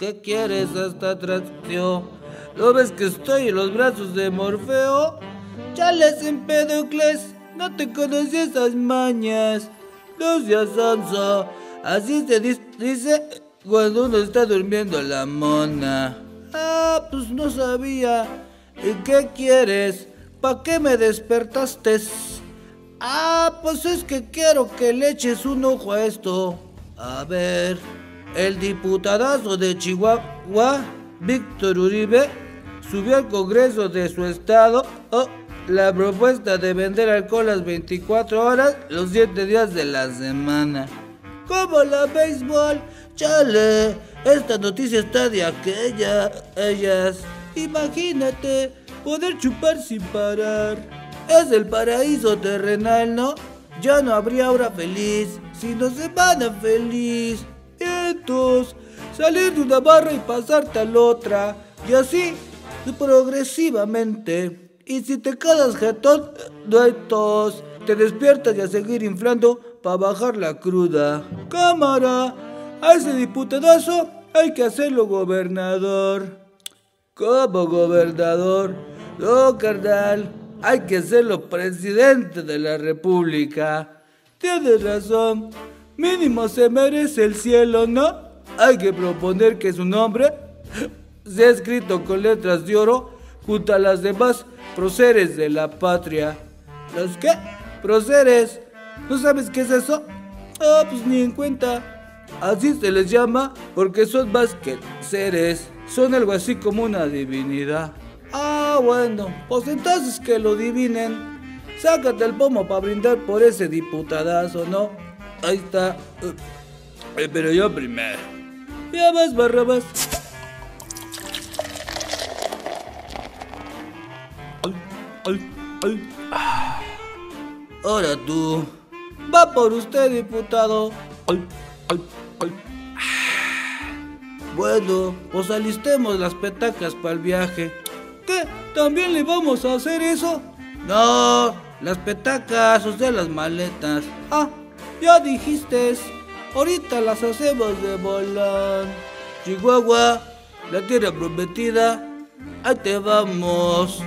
¿Qué quieres esta atracción? ¿No ves que estoy en los brazos de Morfeo? Chales Empedocles, no te conocí esas mañas. No seas sonso. Así se dice cuando uno está durmiendo la mona. Ah, pues no sabía. ¿Y qué quieres? ¿Para qué me despertaste? Ah, pues es que quiero que le eches un ojo a esto. A ver, el diputadazo de Chihuahua, Víctor Uribe, subió al Congreso de su estado oh, la propuesta de vender alcohol las 24 horas los 7 días de la semana. Como la béisbol, chale, esta noticia está de aquella, ellas. Imagínate, poder chupar sin parar. Es el paraíso terrenal, ¿no? Ya no habría hora feliz, sino semana feliz. Vientos, salir de una barra y pasarte a la otra. Y así, progresivamente. Y si te quedas jetón, no hay tos. Te despiertas y a seguir inflando para bajar la cruda. Cámara, a ese diputadazo hay que hacerlo gobernador. ¿Cómo gobernador? No, carnal hay que serlo presidente de la República. Tienes razón, mínimo se merece el cielo, ¿no? Hay que proponer que su nombre sea escrito con letras de oro junto a las demás próceres de la patria. ¿Los qué? Próceres. ¿No sabes qué es eso? Ah, pues ni en cuenta. Así se les llama porque son más que seres. Son algo así como una divinidad. Ah, bueno, pues entonces que lo divinen. Sácate el pomo para brindar por ese diputadazo, ¿no? Ahí está. Eh, pero yo primero. Ya vas, Barrabás. Ay, ay, ay. Ahora tú. Va por usted, diputado. Ay, ay, ay. Bueno, pues alistemos las petacas para el viaje. ¿También le vamos a hacer eso? No, las petacas, o sea, las maletas. Ah, ya dijiste. Ahorita las hacemos de bolón. Chihuahua, la tierra prometida. Ahí te vamos.